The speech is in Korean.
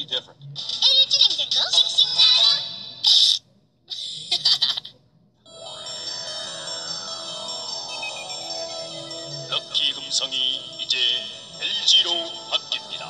totally different. LG 냉장고 싱싱 나라. 럭키 금성이 이제 LG로 바뀝니다.